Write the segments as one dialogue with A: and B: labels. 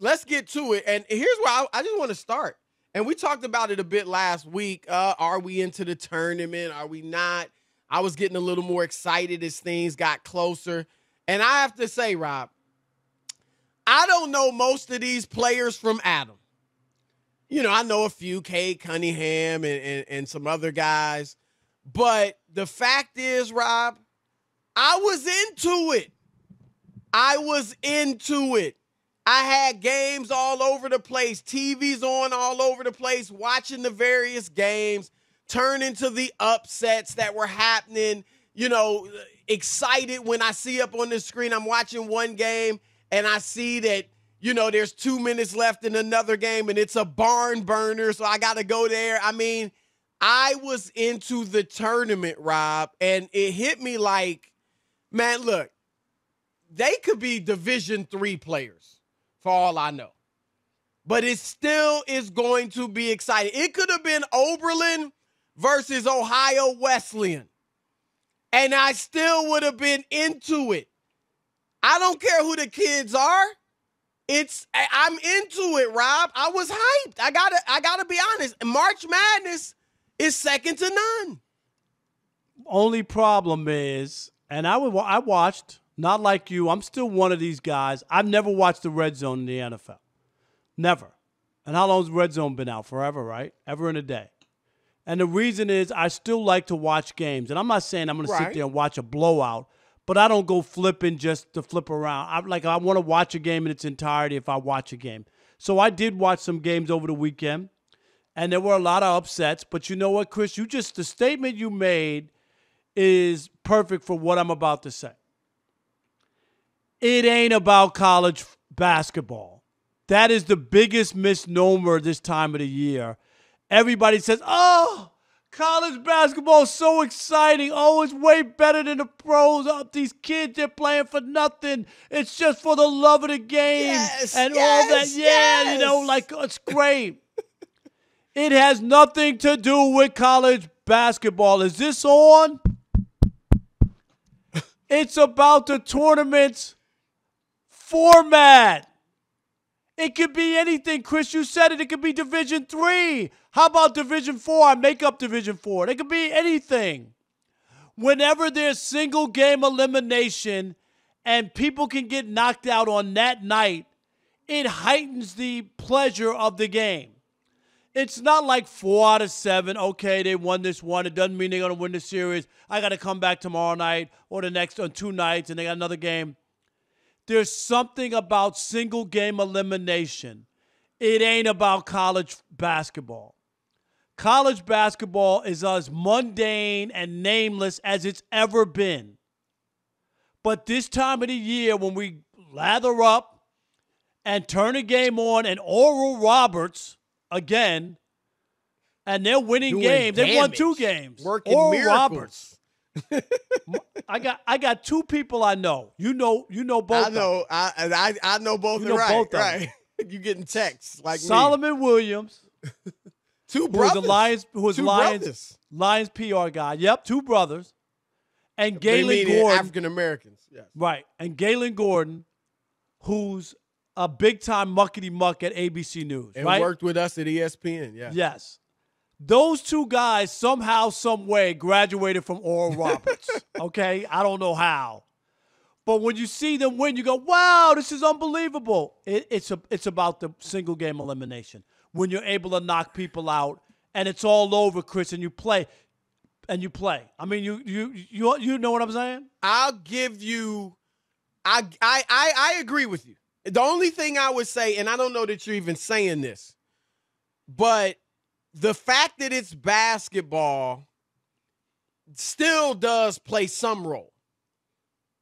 A: let's get to it. And here's where I, I just want to start. And we talked about it a bit last week. Uh, are we into the tournament? Are we not? I was getting a little more excited as things got closer. And I have to say, Rob, I don't know most of these players from Adam. You know, I know a few, Cade Cunningham and, and, and some other guys. But the fact is, Rob, I was into it. I was into it. I had games all over the place, TVs on all over the place, watching the various games, turning to the upsets that were happening. You know, excited when I see up on the screen, I'm watching one game and I see that, you know, there's two minutes left in another game and it's a barn burner. So I got to go there. I mean, I was into the tournament, Rob, and it hit me like, man, look, they could be Division three players for all I know. But it still is going to be exciting. It could have been Oberlin versus Ohio Wesleyan. And I still would have been into it. I don't care who the kids are. It's I'm into it, Rob. I was hyped. I gotta I gotta be honest. March Madness is second to none.
B: Only problem is, and I would I watched, not like you. I'm still one of these guys. I've never watched the red zone in the NFL. Never. And how long's the red zone been out? Forever, right? Ever in a day. And the reason is I still like to watch games. And I'm not saying I'm going
A: Right.
B: to sit there and watch a blowout, but I don't go flipping just to flip around. I like I want to watch a game in its entirety if I watch a game. So I did watch some games over the weekend, and there were a lot of upsets. But you know what, Chris? You just the statement you made is perfect for what I'm about to say. It ain't about college basketball. That is the biggest misnomer this time of the year. Everybody says, "Oh, college basketball is so exciting. Oh, it's way better than the pros. Oh, these kids they're playing for nothing. It's just for the love of the game
A: Yes,
B: and all that.
A: yes,
B: Yeah, you know, like it's great. it has nothing to do with college basketball. Is this on? It's about the tournament's format. It could be anything, Chris. You said it. It could be Division Three. How about Division Four? I make up Division Four. It could be anything. Whenever there's single game elimination and people can get knocked out on that night, it heightens the pleasure of the game. It's not like four out of seven. Okay, they won this one. It doesn't mean they're going to win the series. I got to come back tomorrow night or the next on two nights, and they got another game. There's something about single game elimination. It ain't about college basketball. College basketball is as mundane and nameless as it's ever been. But this time of the year, when we lather up and turn a game on, and Oral Roberts again, and they're winning
A: Doing
B: games. They won two games.
A: Working
B: Oral
A: miracles.
B: Roberts. I got I got two people I know. You know you know both.
A: I
B: of them.
A: know. I, I I know both
B: You know
A: right.
B: both of them.
A: right. you getting texts like me.
B: Solomon Williams,
A: Two
B: who was
A: brothers.
B: a Lions, who was
A: Two
B: Lions,
A: brothers.
B: Lions PR guy. Yep, two brothers, and Galen Gordon.
A: African Americans. Yes.
B: Right. And Galen Gordon, who's a big time muckety muck at ABC News.
A: And
B: right?
A: worked with us at ESPN. Yeah.
B: Yes. Those two guys somehow, some way graduated from Oral Roberts. okay? I don't know how. But when you see them win, you go, wow, this is unbelievable. It, it's, a, it's about the single game elimination. When you're able to knock people out and it's all over, Chris, and you play. And you play. I mean, you you you you know what I'm saying?
A: I'll give you. I I I I agree with you. The only thing I would say, and I don't know that you're even saying this, but the fact that it's basketball still does play some role.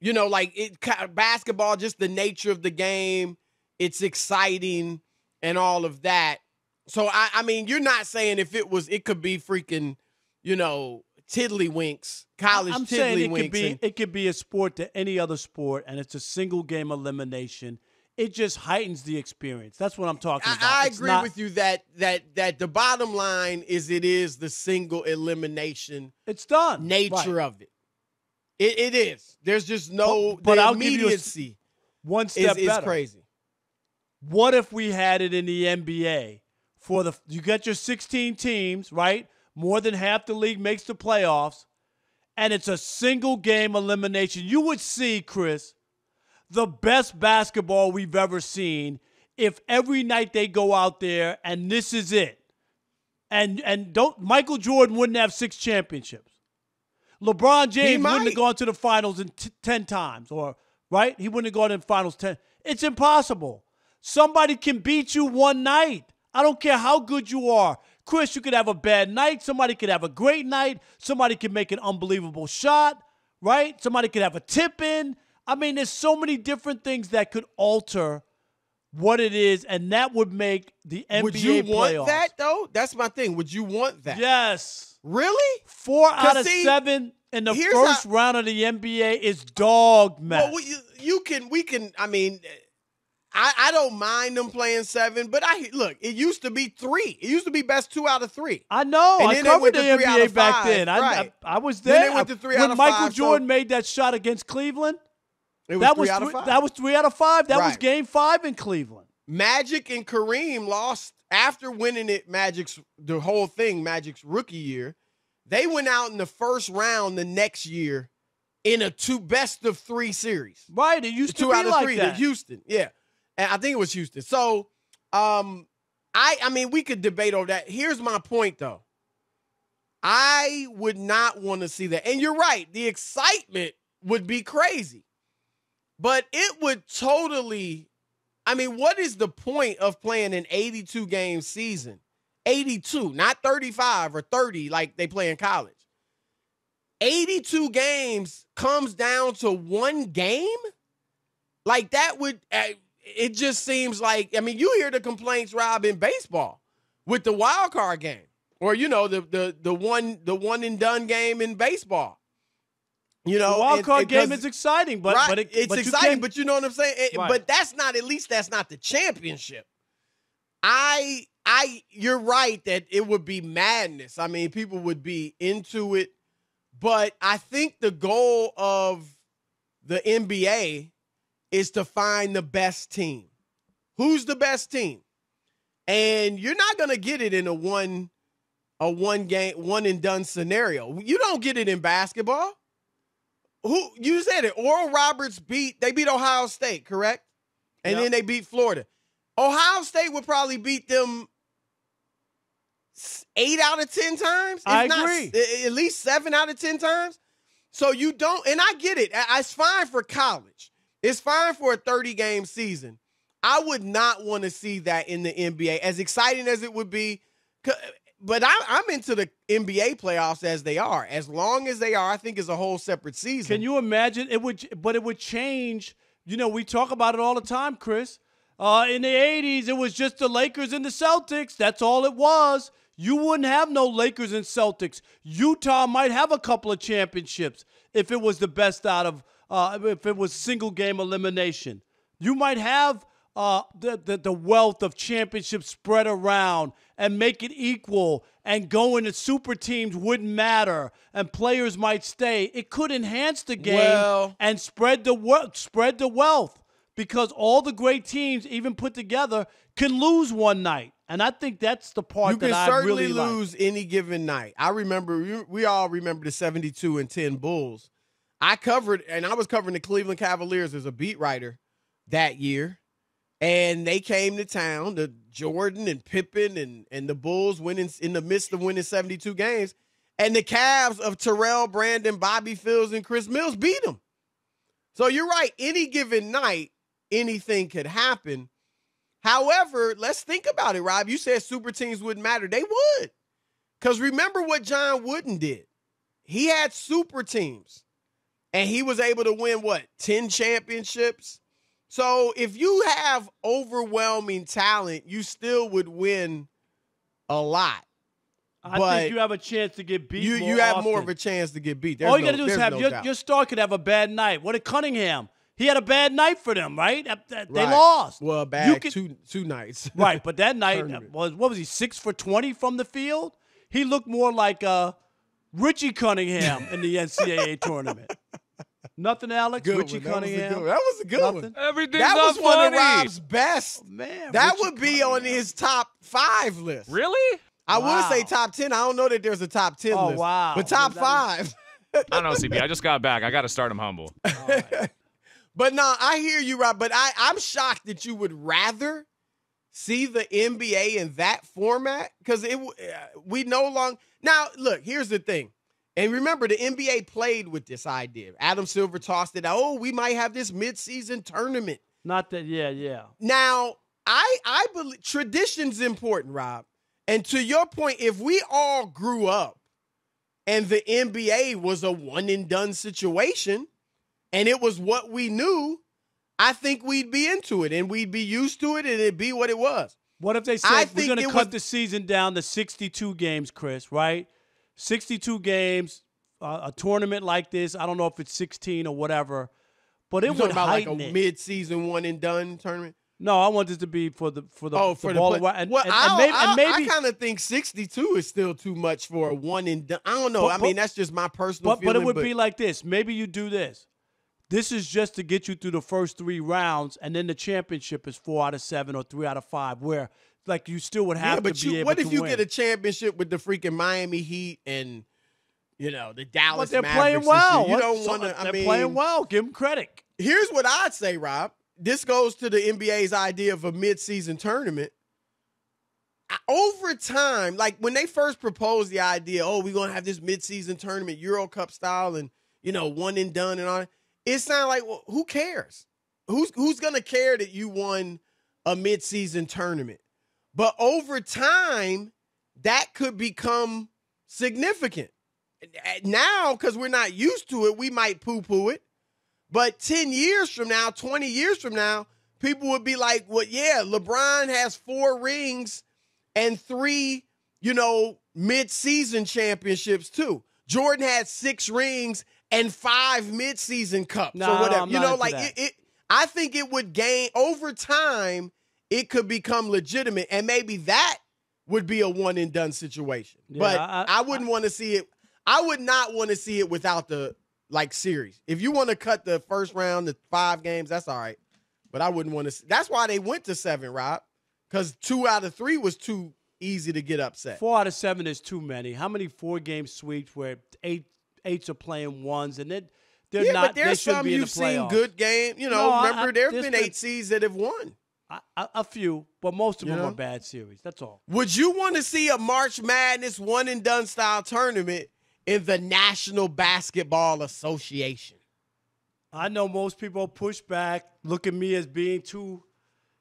A: You know, like it basketball, just the nature of the game, it's exciting and all of that. So I, I mean, you're not saying if it was, it could be freaking, you know, tiddlywinks, college
B: I'm saying it could be
A: and-
B: it could be a sport to any other sport, and it's a single game elimination. It just heightens the experience. That's what I'm talking about.
A: I, I agree
B: not-
A: with you that that that the bottom line is it is the single elimination
B: It's done.
A: nature
B: Right.
A: of it. It it is. There's just no
B: But- but
A: the
B: I'll give you a
A: immediacy
B: One step
A: is
B: better.
A: crazy.
B: What if we had it in the NBA for the you get your 16 teams, right? More than half the league makes the playoffs, and it's a single game elimination. You would see, Chris, the best basketball we've ever seen if every night they go out there and this is it. And and don't Michael Jordan wouldn't have six championships. LeBron James wouldn't have gone to the finals in t- 10 times or right? He wouldn't have gone in finals 10. It's impossible. Somebody can beat you one night. I don't care how good you are. Chris, you could have a bad night. Somebody could have a great night. Somebody could make an unbelievable shot, right? Somebody could have a tip in. I mean, there's so many different things that could alter what it is, and that would make the NBA
A: Would you want
B: playoffs.
A: that though? That's my thing. Would you want that?
B: Yes.
A: Really?
B: Four out of
A: see,
B: seven in the
A: here's
B: first
A: how-
B: round of the NBA is dog mess.
A: Well, we, you, you can. We can. I mean, I, I don't mind them playing seven, but I look. It used to be three. It used to be best two out of three.
B: I know.
A: And
B: I
A: then
B: covered the
A: to three out
B: NBA back
A: five,
B: then. I,
A: right.
B: I, I was
A: Then
B: there.
A: they went to three
B: when
A: out of
B: Michael
A: five, so-
B: Jordan made that shot against Cleveland.
A: Was
B: that was
A: out of
B: three, that was three out of five. That was game five in Cleveland.
A: Magic and Kareem lost after winning it. Magic's the whole thing. Magic's rookie year, they went out in the first round the next year in a two best of three series.
B: Right. It used to
A: two
B: be
A: out of
B: like
A: three
B: that.
A: Houston. Yeah, and I think it was Houston. So, um, I I mean we could debate over that. Here's my point though. I would not want to see that. And you're right. The excitement would be crazy, but it would totally. I mean, what is the point of playing an 82 game season? 82, not 35 or 30 like they play in college. 82 games comes down to one game? Like that would uh, it just seems like I mean you hear the complaints Rob in baseball with the wild card game or you know the the the one the one and done game in baseball. You know,
B: the wild card
A: and
B: game is exciting, but
A: right,
B: but it,
A: it's
B: but
A: exciting, but you know what I'm saying. It-
B: Right.
A: But that's not at least that's not the championship. I I you're right that it would be madness. I mean, people would be into it, but I think the goal of the NBA is to find the best team. Who's the best team? And you're not going to get it in a one a one game one and done scenario. You don't get it in basketball. Who you said it? Oral Roberts beat they beat Ohio State, correct? And
B: Yep.
A: then they beat Florida. Ohio State would probably beat them eight out of ten times.
B: I
A: not
B: agree.
A: At least seven out of ten times. So you don't, and I get it. It's fine for college. It's fine for a 30 game season. I would not want to see that in the NBA, as exciting as it would be. But I, I'm into the NBA playoffs as they are. As long as they are, I think is a whole separate season.
B: Can you imagine? It would, but it would change. You know, we talk about it all the time, Chris. Uh, in the '80s, it was just the Lakers and the Celtics. That's all it was. You wouldn't have no Lakers and Celtics. Utah might have a couple of championships if it was the best out of, uh, if it was single game elimination. You might have uh, the, the the wealth of championships spread around and make it equal, and going to super teams wouldn't matter, and players might stay. It could enhance the game
A: Well-
B: and spread the we- spread the wealth because all the great teams, even put together, can lose one night, and I think that's the part
A: you
B: that
A: can
B: I
A: certainly
B: really like.
A: lose any given night. I remember we- we all remember the 72 and 10 Bulls. I covered and I was covering the Cleveland Cavaliers as a beat writer that year. And they came to town, the Jordan and Pippen and and the Bulls winning in the midst of winning 72 games. And the Cavs of Terrell, Brandon, Bobby Phills, and Chris Mills beat them. So you're right. Any given night, anything could happen. However, let's think about it, Rob. You said super teams wouldn't matter. They would. Because remember what John Wooden did. He had super teams. And he was able to win what? 10 championships. So if you have overwhelming talent, you still would win a lot.
B: I
A: but
B: think you have a chance to get beat.
A: You you have
B: often.
A: more of a chance to get beat. There's
B: All you got to do is have
A: no
B: your,
A: doubt.
B: your star could have a bad night. What did Cunningham? He had a bad night for them, right? They
A: Right.
B: lost.
A: Well,
B: You
A: bad
B: could-
A: two two nights.
B: Right, but that night was what was he six for twenty from the field? He looked more like uh, Richie Cunningham in the NCAA tournament. Nothing, Alex.
A: Good
B: Richie
A: one. That was a good one. That was a good
B: Nothing.
A: one.
C: Everything's
A: That was
C: not
A: one of Rob's best.
B: Man,
A: That
B: Richie
A: would be on his top five list.
C: Really?
A: I
B: Wow.
A: would say top ten. I don't know that there's a top ten
B: Oh,
A: list.
B: wow.
A: But top
B: Well, that
A: five.
C: I don't know, CB. I just got back. I got to start him humble.
B: All right.
A: But no, I hear you, Rob. But I, I'm shocked that you would rather see the NBA in that format because it w- uh, we no longer now. Look, here's the thing, and remember the NBA played with this idea. Adam Silver tossed it out. Oh, we might have this midseason tournament.
B: Not that. Yeah, yeah.
A: Now, I I believe tradition's important, Rob. And to your point, if we all grew up and the NBA was a one and done situation and it was what we knew, I think we'd be into it and we'd be used to it and it'd be what it was.
B: What if they
A: I
B: said we're going to cut
A: was-
B: the season down to 62 games, Chris? Right? 62 games, uh, a tournament like this. I don't know if it's 16 or whatever, but it
A: You
B: would
A: about like a
B: it.
A: mid-season one and done tournament?
B: no, I want this to be for the for the,
A: oh,
B: the
A: for the
B: ball
A: play-
B: and,
A: well,
B: and,
A: I,
B: and maybe, and
A: I, kind of think 62 is still too much for a one and done. I don't know.
B: But-
A: I mean,
B: but-
A: that's just my personal
B: but, but it would be like this. Maybe you do this. This is just to get you through the first three rounds, and then the championship is four out of seven or three out of five, where like you still would have
A: yeah,
B: to
A: but
B: be
A: you, what if you
B: win.
A: get a championship with the freaking Miami Heat and you know the Dallas
B: but they're
A: Mavericks
B: playing well.
A: You don't
B: so-
A: want to. I
B: they're
A: mean,
B: playing well. Give them credit.
A: here's what I'd say, Rob. This goes to the NBA's idea of a midseason tournament. Over time, like when they first proposed the idea, oh, we're gonna have this midseason tournament, Euro Cup style, and you know, one and done and all. that, It sounded like, well, who cares? Who's who's gonna care that you won a midseason tournament? But over time, that could become significant. Now, because we're not used to it, we might poo-poo it. But 10 years from now, 20 years from now, people would be like, well, yeah, LeBron has four rings and three, you know, mid-season championships too. Jordan had six rings and five mid-season cups
B: No,
A: or whatever.
B: I'm
A: you know, like it, it I think it would gain over time, it could become legitimate. And maybe that would be a one and done situation.
B: Yeah,
A: but
B: I-
A: I, wouldn't want to see it. I would not want to see it without the like series. If you want to cut the first round to five games, that's all right. But I wouldn't want to. That's why they went to seven, Rob, because two out of three was too easy to get upset.
B: Four out of seven is too many. How many four game sweeps where eight eights are playing ones and then they're
A: yeah,
B: not?
A: but
B: they
A: there's
B: shouldn't
A: some
B: be
A: you've
B: the
A: seen good game. You know,
B: No,
A: remember
B: I-
A: there have been
B: been-
A: eight seeds that have won.
B: A, a, a few, but most of
A: You
B: them
A: know?
B: are bad series. That's all.
A: Would you want to see a March Madness one and done style tournament in the National Basketball Association?
B: I know most people push back, look at me as being too,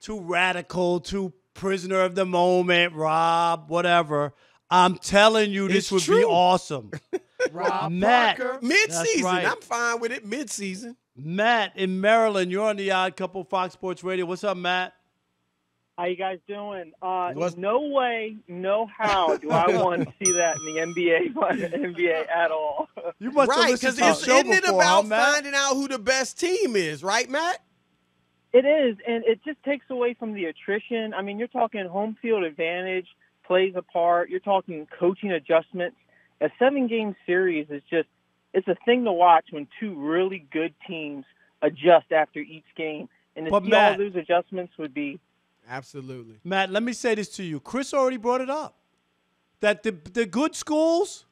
B: too radical, too prisoner of the moment, Rob, whatever. I'm telling you, this
A: It's
B: would be awesome.
A: Rob
B: Matt.
A: Parker, mid-season.
B: right.
A: I'm fine with it. Mid-season.
B: Matt in Maryland, you're on the Odd Couple Fox Sports Radio. What's up, Matt?
D: How you guys doing? Uh,
A: What's-
D: no way, no how do I want to see that in the NBA, NBA at all.
B: You must have
A: right,
B: listened
A: because
B: to the show
A: isn't it
B: before, huh,
A: about
B: Matt?
A: finding out who the best team is, right, Matt?
D: It is, and it just takes away from the attrition. I mean, you're talking home field advantage plays a part. You're talking coaching adjustments. A seven-game series is just it's a thing to watch when two really good teams adjust after each game, and to
B: But
D: see
B: Matt-
D: all those adjustments would be
A: Absolutely.
B: Matt, let me say this to you. Chris already brought it up. That the the good schools,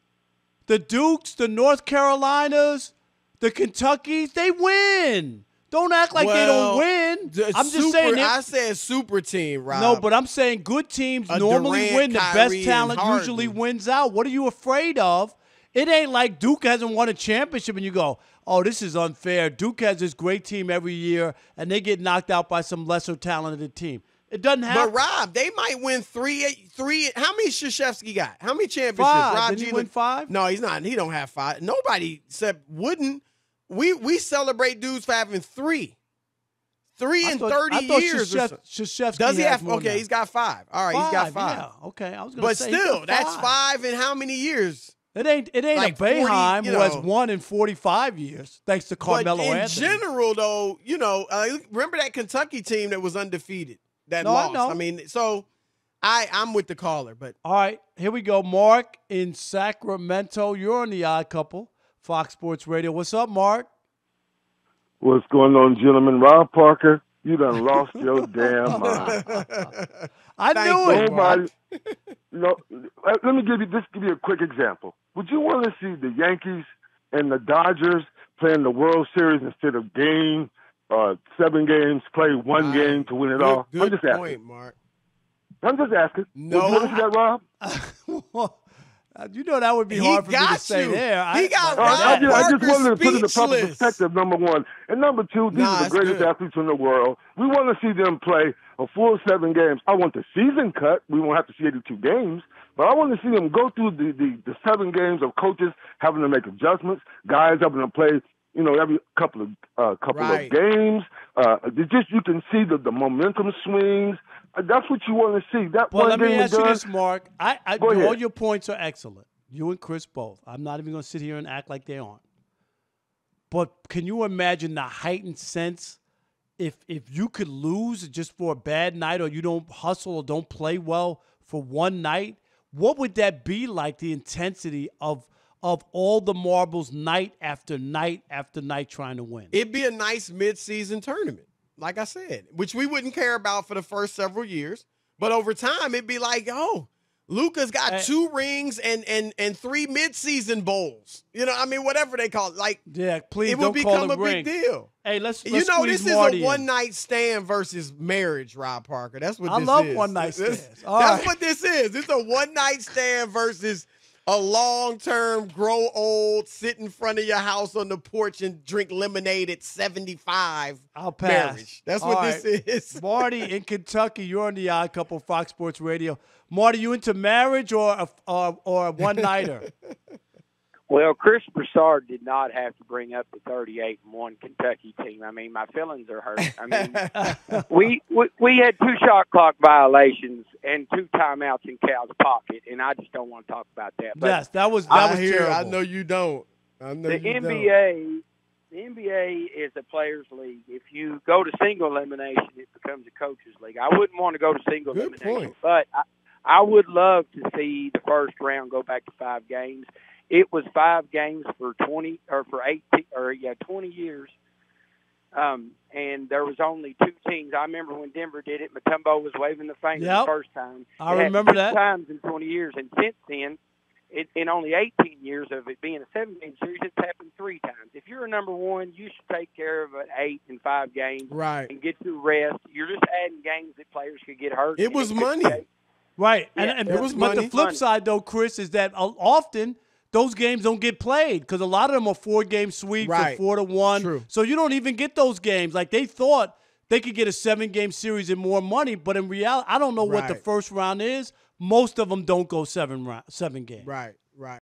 B: the Dukes, the North Carolinas, the Kentuckys, they win. Don't act like they don't win.
A: The
B: I'm just
A: super-
B: saying. that-
A: I said super team, Rob.
B: no, but I'm saying good teams
A: A
B: normally
A: Durant,
B: win. The
A: Kyrie,
B: best talent usually wins out. What are you afraid of? It ain't like Duke hasn't won a championship and you go, oh, this is unfair. Duke has this great team every year and they get knocked out by some lesser talented team. It doesn't happen.
A: But Rob, they might win three, three. How many Krzyzewski got? How many championships?
B: Five.
A: Rob
B: Didn't he win five?
A: No, he's not. He don't have five. Nobody said wouldn't. We we celebrate dudes for having three, three
B: I
A: in
B: thought-
A: thirty years.
B: Krzyzewski-
A: so. Does he have? Okay, he's got five. All right, he's got five.
B: Yeah, okay. I was gonna
A: But
B: say he's
A: still, that's five in how many years?
B: It ain't it ain't
A: Like
B: a
A: 40,
B: Boeheim
A: you
B: who has
A: know.
B: won in forty five years, thanks to Carmelo
A: but in
B: Anthony.
A: general, though, you know, uh, remember that Kentucky team that was undefeated that
B: No, I
A: lost.
B: know.
A: mean, so I I'm with the caller, but
B: All right, here we go. Mark in Sacramento. You're on the odd couple. Fox Sports Radio. What's up, Mark?
E: What's going on, gentlemen? Rob Parker, you done lost your damn mind.
B: I
A: Thank
B: knew it.
E: Nobody. no, let let me give you just give you a quick example. Would you want to see the Yankees and the Dodgers playing the World Series instead of game, uh, seven games, play one
A: Right.
E: game to win it
A: Good,
E: all?
A: good
E: I'm just asking.
A: point, Mark.
E: I'm just asking.
A: No,
E: Would you want to see that, Rob?
B: Well, uh, you know that would be
A: He
B: hard for me to
A: got
B: say
A: you.
B: there.
A: He
B: I,
A: got
B: but-
E: Uh, I, just, I just
A: Parker's
E: wanted to put it in the proper perspective, number one. And number two, these
A: Nah,
E: are the greatest
A: good.
E: athletes in the world. We want to see them play a full seven games. I want the season cut. We won't have to see 82 games. But I want to see them go through the, the, the seven games of coaches having to make adjustments, guys having to play, you know, every couple of uh, couple
A: Right.
E: of games. Uh, just you can see the, the momentum swings. Uh, that's what you want to see. That
B: Well,
E: one
B: let me ask you
E: done.
B: this, Mark. I, I
E: Go
B: all your points are excellent. You and Chris both. I'm not even going to sit here and act like they aren't. But can you imagine the heightened sense if if you could lose just for a bad night, or you don't hustle or don't play well for one night? What would that be like? The intensity of of all the marbles night after night after night trying to win.
A: It'd be a nice mid-season tournament, like I said, which we wouldn't care about for the first several years. But over time, it'd be like, oh, Luka's got
B: Hey.
A: two rings and and and three mid-season bowls. You know, I mean, whatever they call it. Like
B: yeah, please
A: it would
B: don't call
A: become a
B: them
A: big deal.
B: Hey, let's,
A: You
B: let's
A: know,
B: squeeze
A: this is
B: Marty
A: a one night stand versus marriage, Rob Parker. That's what
B: I
A: this
B: love one-night
A: This-
B: stands. All
A: That's
B: right.
A: what this is. It's a one night stand versus a long term, grow old, sit in front of your house on the porch and drink lemonade at 75
B: I'll pass.
A: marriage. That's
B: All
A: what
B: right.
A: this is.
B: Marty in Kentucky, you're on the Odd Couple Fox Sports Radio. Marty, you into marriage or a, or, or a one nighter?
F: Well, Chris Broussard did not have to bring up the 38 and one Kentucky team. I mean, my feelings are hurt. I mean, we, we we had two shot clock violations and two timeouts in Cal's pocket, and I just don't want to talk about that. But
B: yes, that was that
A: I
B: was
A: hear.
B: terrible.
A: I know you don't. I know
F: the
A: you don't.
F: NBA, the NBA is a players' league. If you go to single elimination, it becomes a coaches' league. I wouldn't want to go to single
A: Good
F: elimination,
A: point.
F: but I, I would love to see the first round go back to five games. It was five games for twenty or for eighteen or yeah twenty years. Um, and there was only two teams. I remember when Denver did it. Mutombo was waving the finger
B: Yep.
F: the first time.
B: I
F: It
B: remember that.
F: times in 20 years, and since then, it, in only 18 years of it being a seven-game series, it's happened three times. If you're a number one, you should take care of an eight and five games
A: Right.
F: and get to rest. You're just adding games that players could get hurt.
A: It was
F: could
A: money.
F: take-
B: Right. And,
F: Yeah,
B: and
F: it
B: but,
A: was
B: but the flip
F: Money.
B: side, though, Chris, is that uh, often those games don't get played because a lot of them are four game sweeps or four to one.
A: True.
B: So you don't even get those games. Like they thought they could get a seven game series and more money, but in reality, I don't know what the first round is. Most of them don't go seven round, seven games.
A: Right. Right.